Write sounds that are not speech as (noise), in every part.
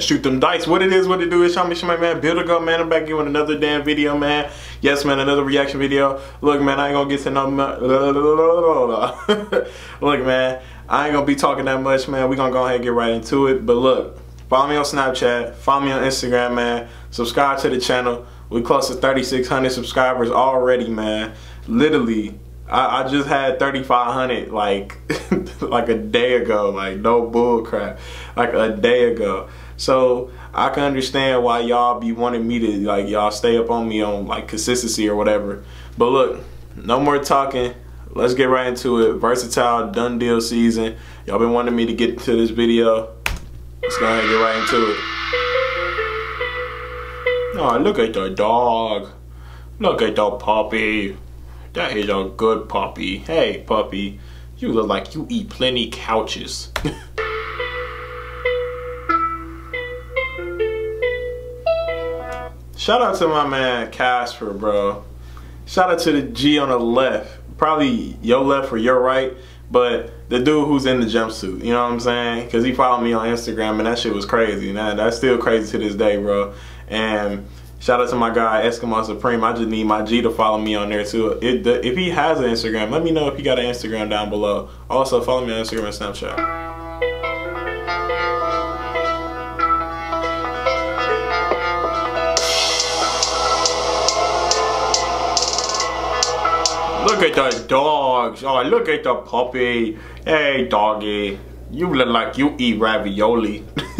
Shoot them dice. What it is, what it do is show my man, Bill the Goat, man. I'm back here with another damn video, man. Yes, man, another reaction video. Look, man, I ain't gonna get to no. (laughs) look, man, I ain't gonna be talking that much, man. We gonna go ahead and get right into it. But look, follow me on Snapchat, follow me on Instagram, man. Subscribe to the channel. We close to 3,600 subscribers already, man. Literally, I, I just had 3,500 like (laughs) like a day ago. Like no bull crap, like a day ago. So I can understand why y'all be wanting me to like y'all stay up on me on like consistency or whatever. But look, no more talking. Let's get right into it. Versatile DoneDeal season. Y'all been wanting me to get to this video. Let's go ahead and get right into it. Oh, look at the dog. Look at the puppy. That is a good puppy. Hey, puppy. You look like you eat plenty couches. (laughs) Shout out to my man Casper, bro. Shout out to the G on the left. Probably your left or your right, but the dude who's in the jumpsuit, you know what I'm saying? Because he followed me on Instagram and that shit was crazy. That, that's still crazy to this day, bro. And shout out to my guy Eskimo Supreme. I just need my G to follow me on there too. It, if he has an Instagram, let me know if he got an Instagram down below. Also, follow me on Instagram and Snapchat. Look at the dogs. Oh, look at the puppy. Hey, doggy. You look like you eat ravioli. (laughs)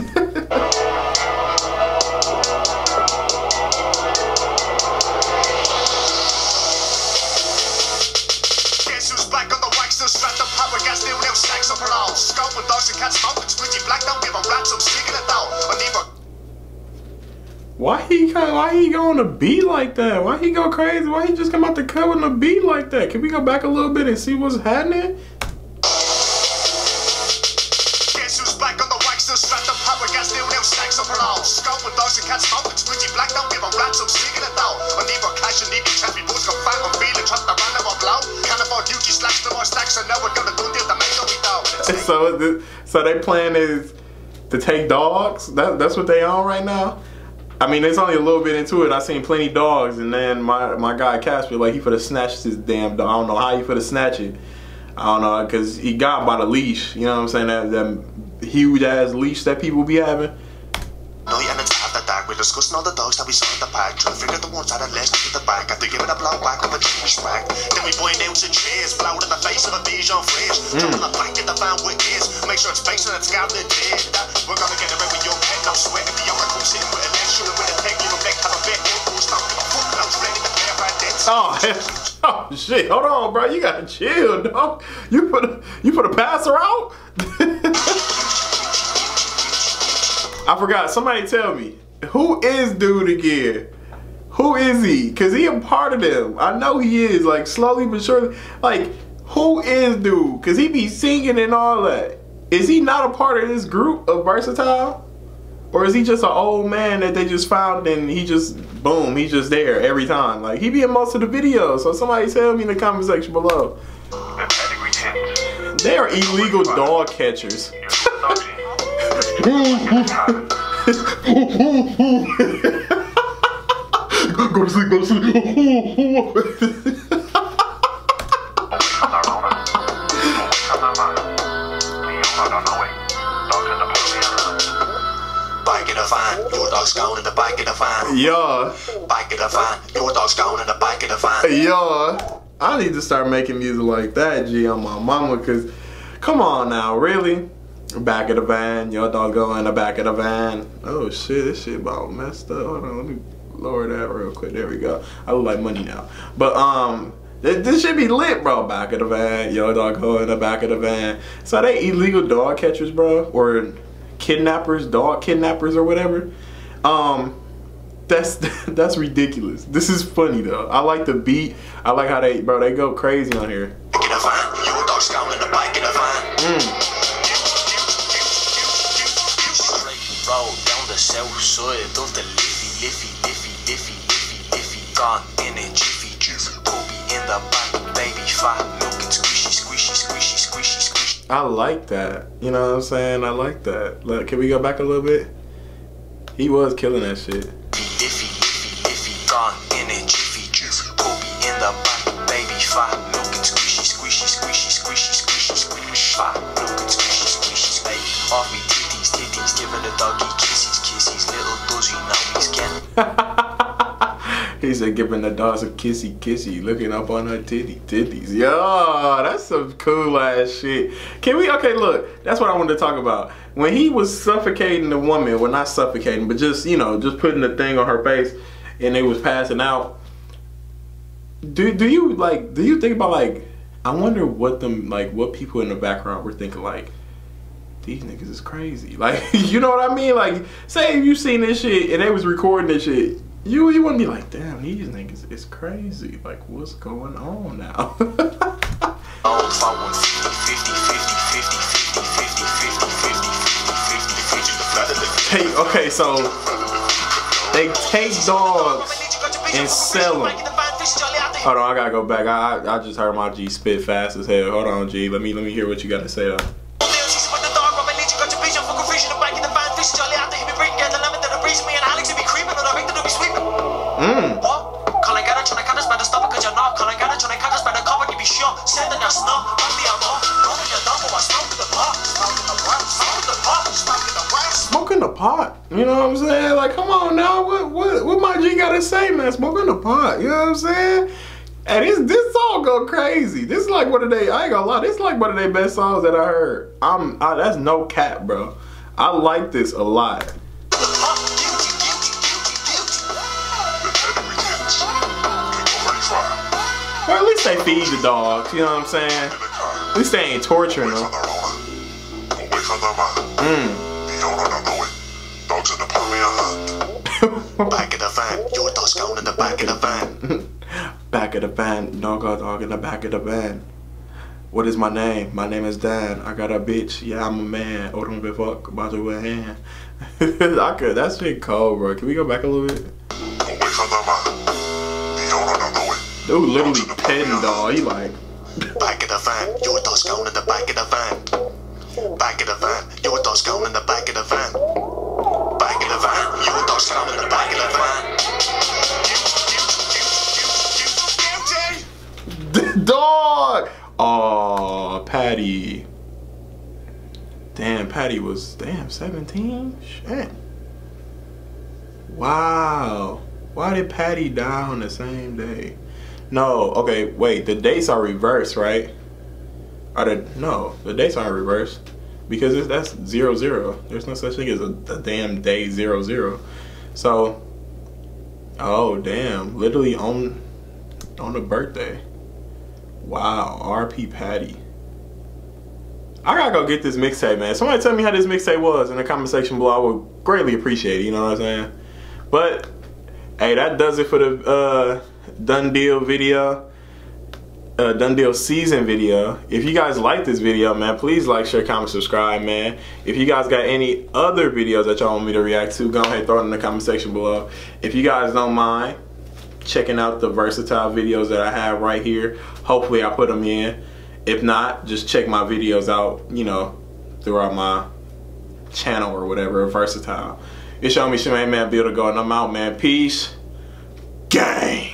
Why he why he go on a beat like that? Why he go crazy? Why he just come out the cut with a beat like that? Can we go back a little bit and see what's happening? so (laughs) so they plan is to take dogs. That that's what they on right now. I mean, it's only a little bit into it. I seen plenty dogs, and then my my guy Casper, like he for the snatch his damn dog. I don't know how he for the snatch it. I don't know, cause he got by the leash. You know what I'm saying? That that huge ass leash that people be having. No, yeah, and have that dog. We're discussing all the dogs that we saw in the park. Trying to figure the ones that are less to the back. After giving a blow back of a Jewish rack. Then we point out some chairs, blow in the face of a Bichon Frise. Mm. Jump in the back of the van with ears. Make sure it's facing and it's got the dead. We're gonna get around with your pet, no sweat. If the owner comes sitting with a leg, shooting with a Oh, (laughs) oh shit! Hold on, bro. You gotta chill, dog. You put a you put a passer out. (laughs) I forgot. Somebody tell me who is dude again? Who is he? Cause he a part of them. I know he is. Like slowly but surely. Like who is dude? Cause he be singing and all that. Is he not a part of this group of versatile? Or is he just an old man that they just found and he just, boom, he's just there every time? Like, he be in most of the videos, so somebody tell me in the comment section below. They are illegal dog catchers. (laughs) go to sleep, go to sleep. (laughs) (laughs) dog's gone and the bike in the van. Yeah. Bike in the van. Your dog's gone and the bike in the van. Yeah. I need to start making music like that, G, on my mama, because come on now, really? Back of the van, your dog going in the back of the van. Oh shit, this shit about messed up. Hold on, let me lower that real quick. There we go. I look like money now. But um this should be lit, bro. Back of the van, your dog going in the back of the van. So they illegal dog catchers, bro, or kidnappers, dog kidnappers or whatever. Um, that's (laughs) that's ridiculous. This is funny though. I like the beat. I like how they, bro, they go crazy on here. Mm. I like that. You know what I'm saying? I like that. Look, can we go back a little bit? He was killing that shit. Iffy, iffy, iffy, gone in a jiffy. Kobe in the back, baby, fat, milk and squishy, squishy, squishy, squishy, squishy, squishy, fat, milk and squishy, squishy, baby. Off me titties, titties, giving the doggy kisses, kisses, little dozy, now he's getting. (laughs) He said, giving the dogs a kissy kissy, looking up on her titty titties. Yo, that's some cool ass shit. Can we? Okay, look, that's what I wanted to talk about. When he was suffocating the woman, well, not suffocating, but just you know, just putting the thing on her face, and they was passing out. Do do you like? Do you think about like? I wonder what them like. What people in the background were thinking like. These niggas is crazy. (laughs) Like, you know what I mean? Like, say if you seen this shit and they was recording this shit, you you wouldn't be like, damn, these niggas is crazy. Like, what's going on now? If I want 50, 50, 50, 50, 50, 50, 50, 50, 50, 50, 50, 50, 50, 50, 50, 50, 50, hey, okay, so they take dogs and sell them. Hold on, I gotta go back. I, I I just heard my G spit fast as hell. Hold on, G. Let me let me hear what you gotta say though. Pot. You know what I'm saying? Like, come on now. What what what my G gotta say, man? Smoking the pot. You know what I'm saying? And this this song go crazy. This is like one of they. I ain't gonna lie. This is like one of their best songs that I heard. I'm. I, that's no cap, bro. I like this a lot. Or at least they feed the dogs. You know what I'm saying? At least they ain't torturing them. Mm. Back of the van, your dog's going in the back of the van. (laughs) back of the van. no Dog, dog in the back of the van. What is my name? My name is Dan. I got a bitch. Yeah, I'm a man. Oh, don't give a fuck about your (laughs) hand. I could. That shit cold, bro. Can we go back a little bit? Dude, literally petting dog. He like. Back of the van, your dog's going in the back of the van. Back of the van, your dog's going in the back Patty was damn 17. Shit. Wow. Why did Patty die on the same day? No, okay, wait. The dates are reversed, right? Are the no? The dates aren't reversed because that's zero zero. There's no such thing as a, a damn day zero zero. So, oh damn! Literally on on a birthday. Wow, RP Patty. I gotta go get this mixtape, man. Somebody tell me how this mixtape was in the comment section below. I would greatly appreciate it. You know what I'm saying? But hey, that does it for the uh, DoneDeal video. Uh, DoneDeal season video. If you guys like this video, man, please like, share, comment, subscribe, man. If you guys got any other videos that y'all want me to react to, go ahead throw it in the comment section below. If you guys don't mind checking out the versatile videos that I have right here, hopefully I put them in. If not, just check my videos out, you know, throughout my channel or whatever, versatile. It's showing me Shemaine Man Builder going. I'm out, man. Peace. Gang.